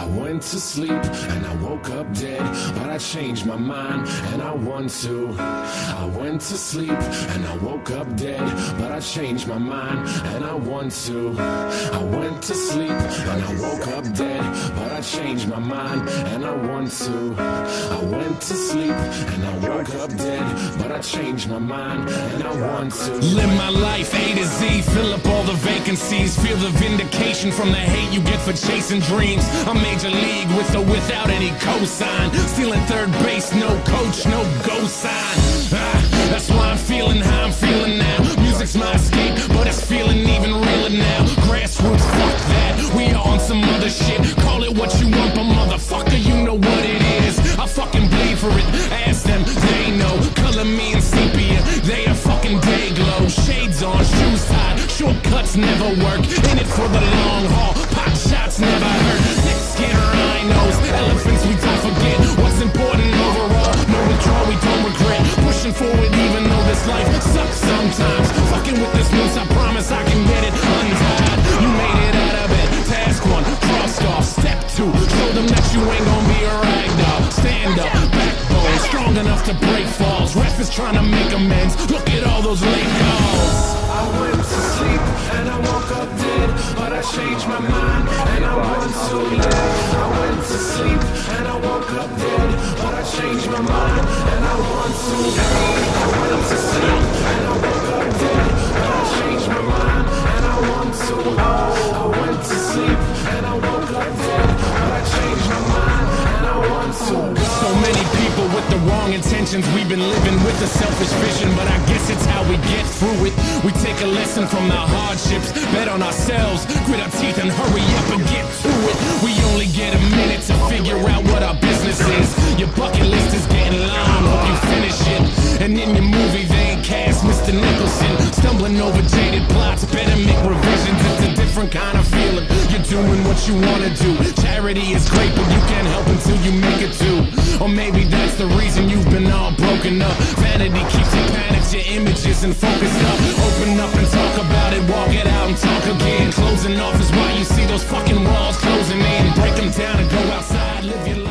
I went to sleep and I woke up dead, but I changed my mind and I want to. I went to sleep and I woke up dead, but I changed my mind and I want to. I went to sleep and I woke up dead, but I changed my mind and I want to. Went to sleep and I woke up dead, but I changed my mind and I want to. Live my life A to Z, fill up all the vacancies, feel the vindication from the hate you get for chasing dreams. I'm major league with or without any cosign, stealing third base, no coach, no go sign. Ah, that's why I'm feeling how I'm feeling now. Music's my escape, but it's feeling even realer now. Grassroots, fuck they a fucking day glow. Shades on, shoes tied, shortcuts never work. In it for the long haul, pot shots never hurt. Dicks get rhinos, elephants we don't forget. What's important overall? No withdrawal, we don't regret. Pushing forward even though this life sucks sometimes. Fucking with this noose, I promise I can get it untied. You made it out of it. Task one, crossed off. Step two, show them that you ain't gonna be a rag doll. Stand up, backbone, strong enough to break falls. Ref is trying to make amends. Look at all those late calls. I went to sleep and I woke up dead, but I changed my mind and I want to live. I went to sleep and I woke up dead, but I changed my mind and I with the wrong intentions. We've been living with a selfish vision, but I guess it's how we get through it. We take a lesson from our hardships, bet on ourselves, grit our teeth and hurry up and get to it. We only get a minute to figure out what our business is. Your bucket list is getting long, hope you finish it. And in your movie, they ain't cast Mr. Nicholson. Stumbling over doing what you wanna do. Charity is great, but you can't help until you make it too. Or maybe that's the reason you've been all broken up. Vanity keeps you panicked, your images and focused up. Open up and talk about it, walk it out and talk again. Closing off is why you see those fucking walls closing in. Break them down and go outside, live your life.